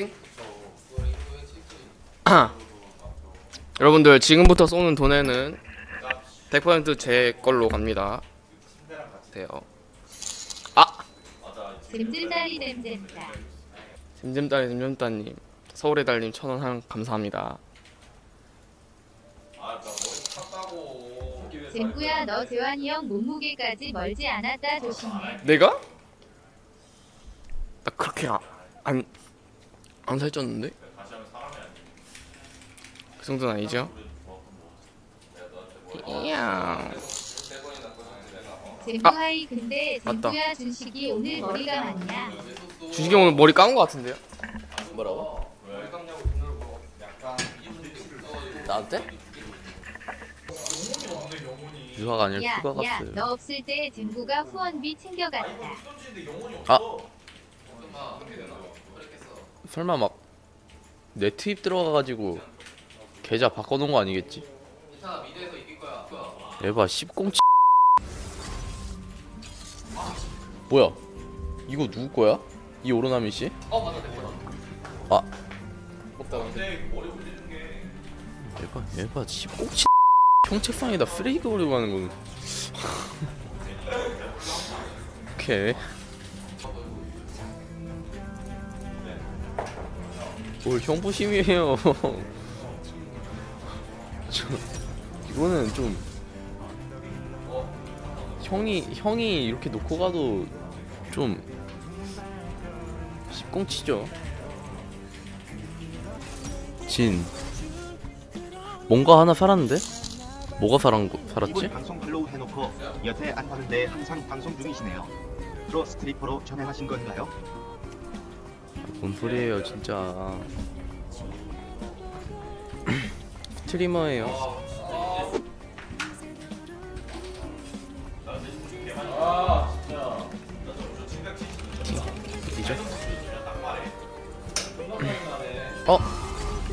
띵? 여러분들 지금부터 쏘는 돈에는 100%제 걸로 갑니다. 돼요. 아! 잼잼다리 잼잼다. 잼잼따리 잼잼따님 서울의 달님 천원 한 감사합니다. 잼구야 너 재환이 형 몸무게까지 멀지 않았다 조심해. 내가? 나 그렇게 아, 안, 안 살쪘는데? 그 정도는 아니죠? 이야 근데 아, 맞다. 잼구야 준식이 오늘 머리가 많냐? 주식이 오늘 머리 깎은 것 같은데요? 뭐라고? 나한테? 유화가 아니라 휴가 야, 야, 갔어요. 너 없을 때 잼구가 후원비 챙겨갔다. 아 설마 막 내 트입 들어가가지고 계좌 바꿔놓은 거 아니겠지? 에바 10공치 뭐야? 이거 누구 거야? 이 오로나미 씨? 어 맞아 내 거다 아 없다 에바 에바 10공치 형 책상에다 쓰레기 버리고 가는 거는 오케이 뭘 형부심이에요 저, 이거는 좀 형이 형이 이렇게 놓고 가도 좀 10공치죠 진 뭔가 하나 살았는데? 뭐가 살았, 살았지? 방송 팔로우 해놓고 여태 안 하는데 항상 방송 중이시네요. 프로 스트리퍼로 전향하신 건가요? 뭔 소리예요 진짜 스트리머예요 어디죠? 어?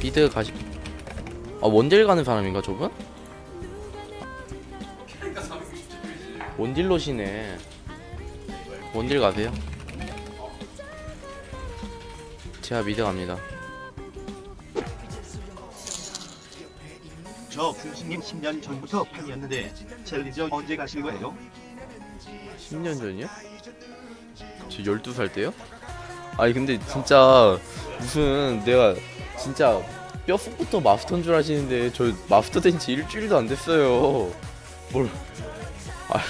mid 가시 아 원딜 가는 사람인가 저분? 원딜러시네 원딜 가세요 제가 mid 갑니다 저 풍신님 10년 전부터 팬이었는데 challenger 언제 가실 거예요? 10년 전이요? 저 12살 때요? 아니 근데 진짜 무슨 내가 진짜 뼈속부터 마스터인 줄 아시는데 저 마스터 된 지 일주일도 안 됐어요 뭘 알,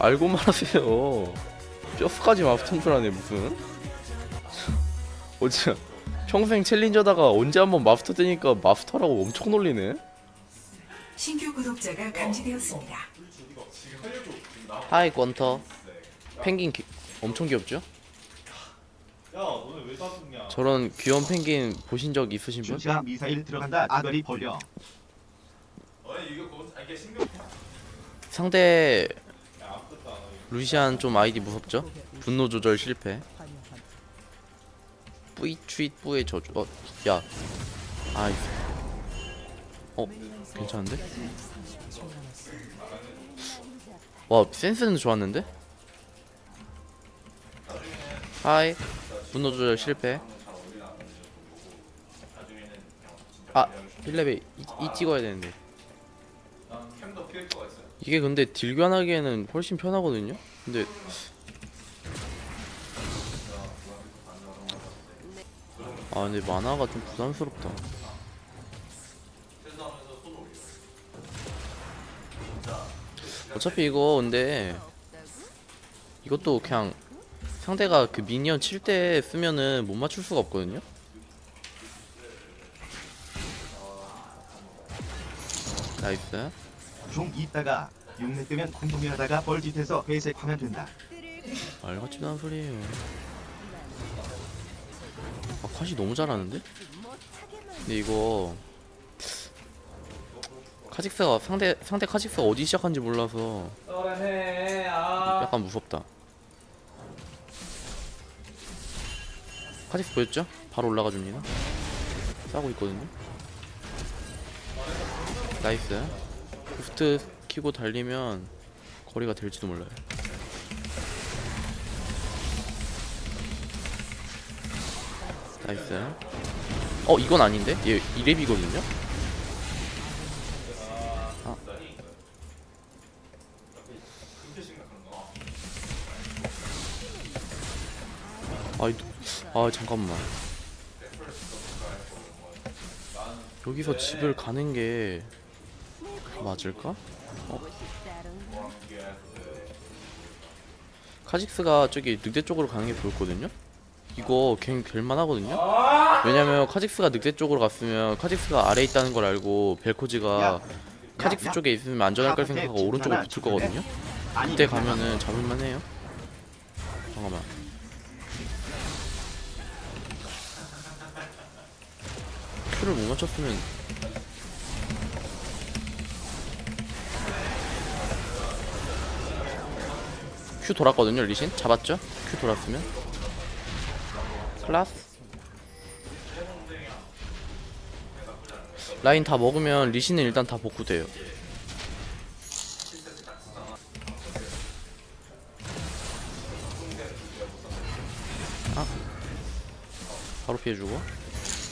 알고 말하세요 뼈속까지 마스터인 줄 아네 무슨 어째 평생 챌린저다가 언제 한번 마스터 되니까 마스터라고 엄청 놀리네 신규 구독자가 감지되었습니다. 하이 권터 펭귄 기, 엄청 귀엽죠? 저런 귀여운 펭귄 보신 적 있으신 분? 준시아 미사일 들어간다 아가리 벌려. 상대 루시안 좀 아이디 무섭죠? 분노 조절 실패 뿌이 추잇 뿌의 저주 어? 야 아이 어? 괜찮은데? 와 센스는 좋았는데? hi 분노 조절 실패 아 1레벨 이, 이 찍어야 되는데 이게 근데 deal 교환하기에는 훨씬 편하거든요? 근데 아 근데 마나가 좀 부담스럽다 어차피 이거 근데 이것도 그냥 상대가 그 minion 칠 때 쓰면은 못 맞출 수가 없거든요? nice 좀 있다가 육렙 뜨면 공동이 하다가 뻘짓해서 회색 화면 된다. 말 같지도 않은 소리예요. 아, 컷이 너무 잘하는데? 근데 이거 카직스가 상대 상대 카직스가 어디 시작한지 몰라서 약간 무섭다. 카직스 보였죠? 바로 올라가 줍니다. 싸고 있거든요. nice. boost 키고 달리면 거리가 될지도 몰라요. 나이스 어 이건 아닌데? 얘 2렙이거든요? 아. 아이, 아 잠깐만 여기서 집을 가는 게 맞을까? 어? 카직스가 저기 늑대 쪽으로 가는 게 보였거든요? 이거 갱 될만하거든요? 왜냐면 카직스가 늑대 쪽으로 갔으면 카직스가 아래에 있다는 걸 알고 벨코지가 야, 카직스 야. 쪽에 있으면 안전할 걸 생각하고 집 오른쪽으로 붙을? 거거든요? 그때 가면은 잡을만 해요 잠깐만 Q를 못 맞췄으면 Q 돌았거든요 리신 잡았죠? Q 돌았으면 클라스. 라인 다 먹으면 리신은 일단 다 복구돼요. 바로 피해주고.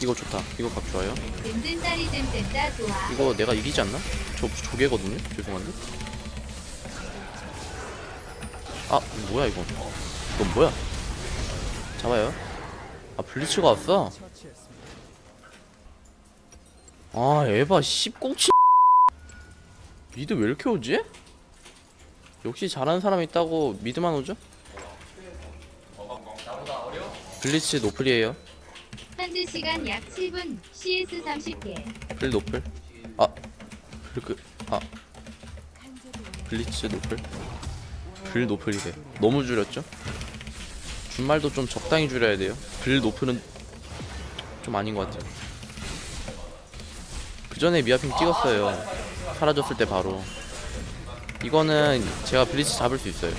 이거 좋다. 이거 각 좋아요. 이거 내가 이기지 않나? 저 조개거든요? 죄송한데. 아 뭐야 이건 이건 뭐야? 잡아요 아 블리츠가 왔어 아 에바 10공치 미드 왜 이렇게 오지? 역시 잘하는 사람 있다고 미드만 오죠? 블리츠 노플이에요 현재 시간 약 7분. CS 30개. 블 노플 아 블그 아 블리츠 노플 블 노플이래 너무 줄였죠 준말도 좀 적당히 줄여야 돼요. 블 노플은 좀 아닌 것 같아요. 그 전에 미아핑 찍었어요. 사라졌을 때 바로. 이거는 제가 블리츠 잡을 수 있어요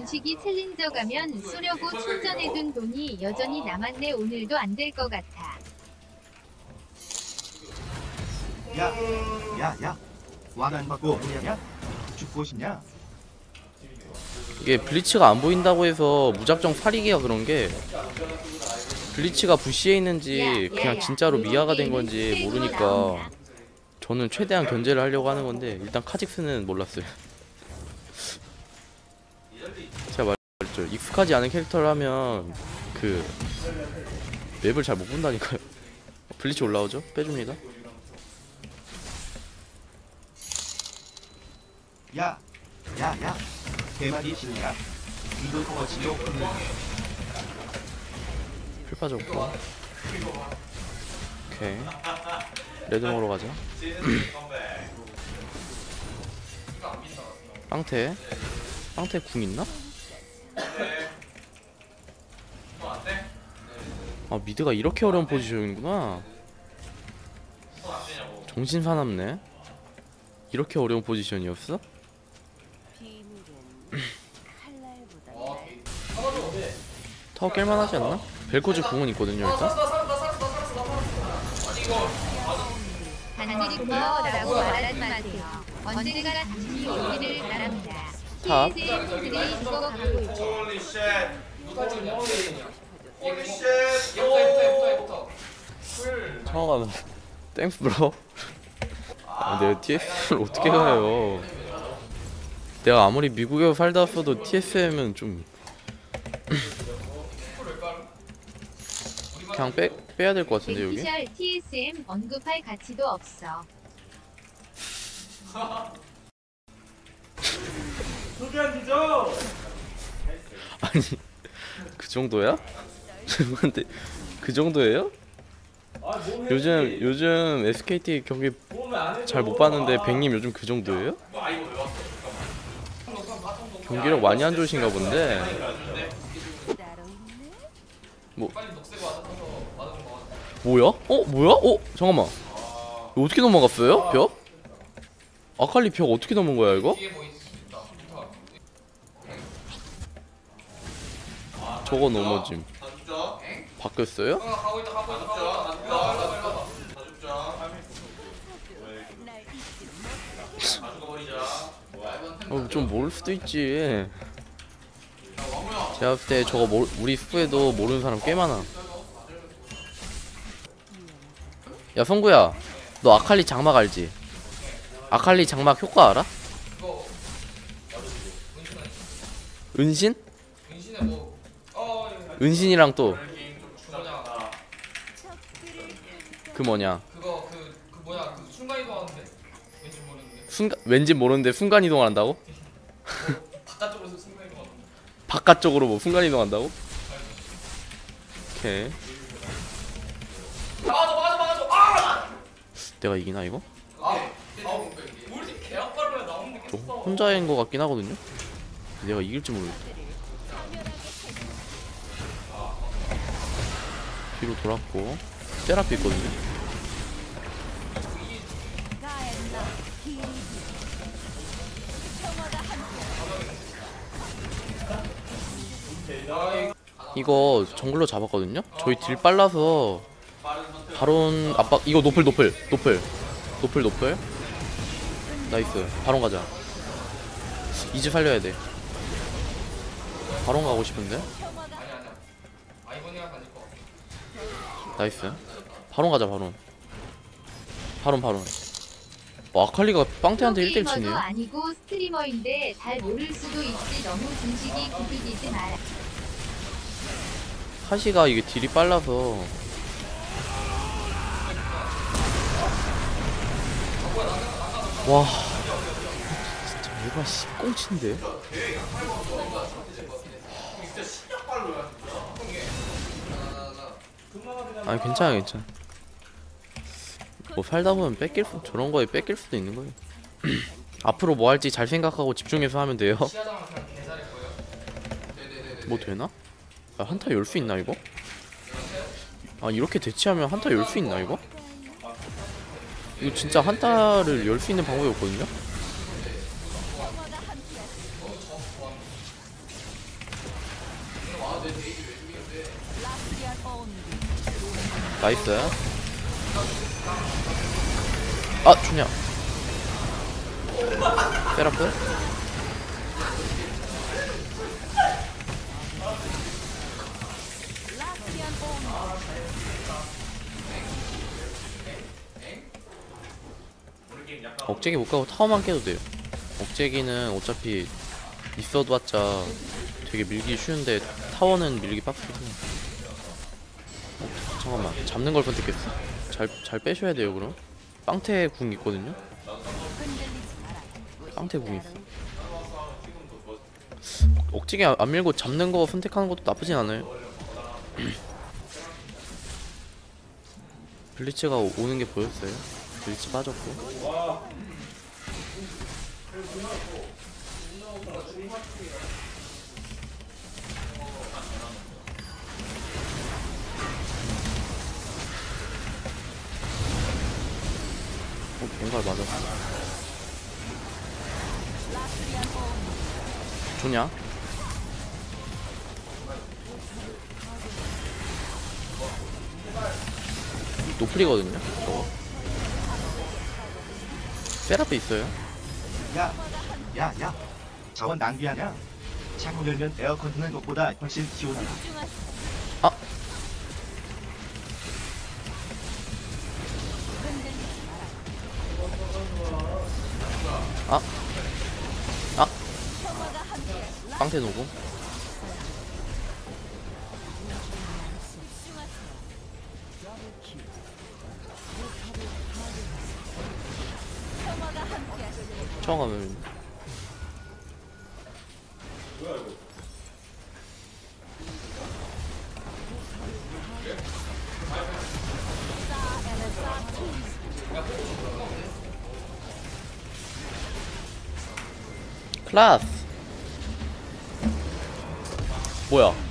준식이 챌린저 가면 쏘려고 충전해둔 돈이 여전히 남았네. 오늘도 안 될 것 같아. 야 야 야 와는 받고 뭐냐 죽고 싶냐 이게 블리츠가 안 보인다고 해서 무작정 파리기가 그런 게 블리츠가 부시에 있는지 야, 야, 그냥 야. 진짜로 미아가 된 건지 모르니까. 저는 최대한 견제를 하려고 하는 건데 일단 카직스는 몰랐어요. 말했죠. 익숙하지 않은 캐릭터를 하면 그 맵을 잘 못 본다니까요. 블리츠 올라오죠? 빼줍니다. 야 야 야 대마디 실냐 이거 거치로 끝내 풀 빠졌고. 오케이. 레드 먹으러 가자. 빵태. 빵태 궁 있나? 아 mid가 이렇게 어려운 포지션이구나. 정신 사납네. 이렇게 어려운 포지션이었어? 타워 깰만 하지 않나? 벨코즈 궁은 있거든요 일단. top. TSM 분들이 이거 갖고 있고. 청아가 thanks bro 아, 내가 TSM을 어떻게 가요 내가 아무리 미국에 살다 왔어도 TSM은 좀 그냥 빼, 빼야 될 것 같은데 여기 TSM 언급할 가치도 없어. 아니 그 정도야? 죄송한데 그 정도예요? 요즘 요즘 SKT 경기 잘 못 봤는데 백님 요즘 그 정도예요? 경기력 많이 안 좋으신가 본데 뭐 뭐야? 어 뭐야? 어 잠깐만 어떻게 넘어갔어요? 벽? 아칼리 벽 어떻게 넘은 거야 이거? 저거 넘어짐 바뀌었어요? 어, 좀 모를 수도 있지 제가 볼때 저거 모르, 우리 후에도 모르는 사람 꽤 많아 야 성구야 너 아칼리 장막 알지? 아칼리 장막 효과 알아? 은신? 은신이랑 또 그 뭐냐 그거 그, 그 뭐야 그 순간 이동하는데 왠지 모르는데 순간 왠지 모르는데 순간 이동한다고? 바깥쪽으로 순간 이동하는데 바깥쪽으로 뭐 순간 이동한다고? 오케이 막아줘 막아줘 막아줘 아! 내가 이기나 이거? 아! 뭐 우리 개학바로 나오는 게좀 혼자인 것 같긴 하거든요. 내가 이길지 모르겠다. 뒤로 돌았고 세라피 있거든요. 이거 정글로 잡았거든요. 저희 딜 빨라서 바론 압박 이거 노플 노플 노플. 노플 노플. 나이스. 바론 가자. 이즈 살려야 돼. 바론 가고 싶은데? 나이스. 바론 가자 바론. 바론 바론 와 아칼리가 빵태한테 1대1 게이머도 치네요. 아니고 스트리머인데 잘 모를 수도 있지. 너무 중식이 구비되지 마라. 하시가 이게 딜이 빨라서. 와. 진짜 얘가 씨 꽁치인데? 아니 괜찮아 괜찮아 뭐 살다 보면 뺏길 수 저런 거에 뺏길 수도 있는 거예요 앞으로 뭐 할지 잘 생각하고 집중해서 하면 돼요 뭐 되나? 아, 한타 열 수 있나 이거? 아 이렇게 대치하면 한타 열 수 있나 이거? 이거 진짜 한타를 열 수 있는 방법이 없거든요? nice 아 좋냐 세라프 억제기 못 가고 타워만 깨도 돼요. 억제기는 어차피 있어도 왔자 되게 밀기 쉬운데 타워는 밀기. 어, 잠깐만 잡는 걸 선택했어. 잘 잘 빼셔야 돼요 그럼. 빵태 궁 있거든요. 빵태 궁 있어. 억제기 안, 안 밀고 잡는 거 선택하는 것도 나쁘진 않아요. 블리츠가 오- 오는 게 보였어요. 블리츠 빠졌고. 어, 뱅갈 맞았어. 좋냐? 노플이거든요. 저거. 세라피 있어요. 야, 야, 야. 자원 낭비하냐? 창문 열면 에어컨 트는 것보다 훨씬 시원하다. 빵태 노고. 처음 가면 클라스 뭐야